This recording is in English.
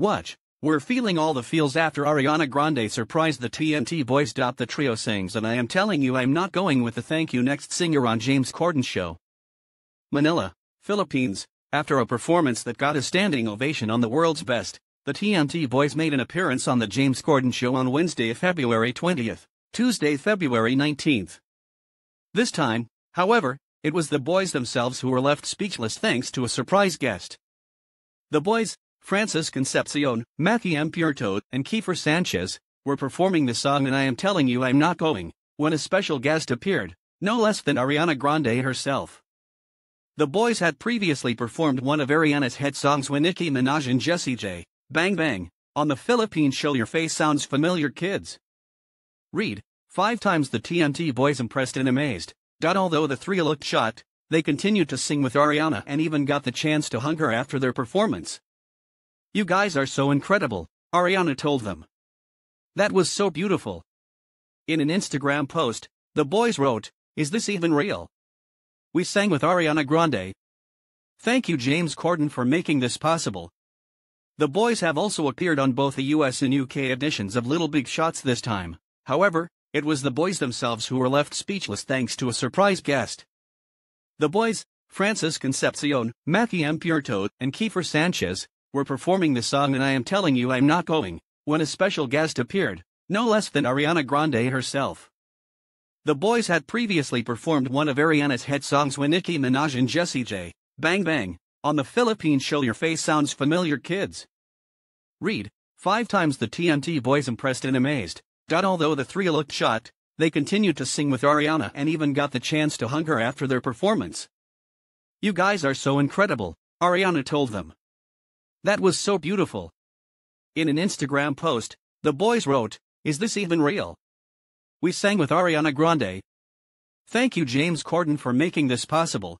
Watch. We're feeling all the feels after Ariana Grande surprised the TNT boys. The trio sings and I am telling you I'm not going with the thank you next singer on James Corden show. Manila, Philippines, after a performance that got a standing ovation on the world's best, the TNT boys made an appearance on the James Corden show on Wednesday, February 20th, Tuesday, February 19th. This time, however, it was the boys themselves who were left speechless thanks to a surprise guest. The boys, Francis Concepcion, Matthew Empuerto, and Keifer Sanchez, were performing the song and I am telling you I'm not going, when a special guest appeared, no less than Ariana Grande herself. The boys had previously performed one of Ariana's hit songs with Nicki Minaj and Jessie J, Bang Bang, on the Philippine show Your Face Sounds Familiar Kids. Read, five times the TNT boys impressed and amazed. Although the three looked shocked, they continued to sing with Ariana and even got the chance to hug her after their performance. You guys are so incredible, Ariana told them. That was so beautiful. In an Instagram post, the boys wrote, Is this even real? We sang with Ariana Grande. Thank you, James Corden, for making this possible. The boys have also appeared on both the US and UK editions of Little Big Shots this time, however, it was the boys themselves who were left speechless thanks to a surprise guest. The boys, Francis Concepcion, Matthew Empuerto, and Keifer Sanchez, were performing the song and I am telling you I'm not going, when a special guest appeared, no less than Ariana Grande herself. The boys had previously performed one of Ariana's hit songs with Nicki Minaj and Jessie J, Bang Bang, on the Philippine show Your Face Sounds Familiar Kids. Read, five times the TNT boys impressed and amazed. Although the three looked shocked, they continued to sing with Ariana and even got the chance to hug her after their performance. You guys are so incredible, Ariana told them. That was so beautiful. In an Instagram post, the boys wrote, Is this even real? We sang with Ariana Grande. Thank you, James Corden, for making this possible.